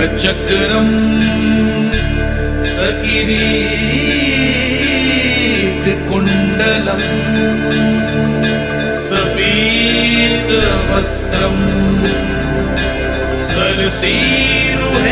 चक्रम् सकिरीटकुण्डलम् सपीतवस्त्रम् सरसीरुहे